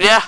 Yeah.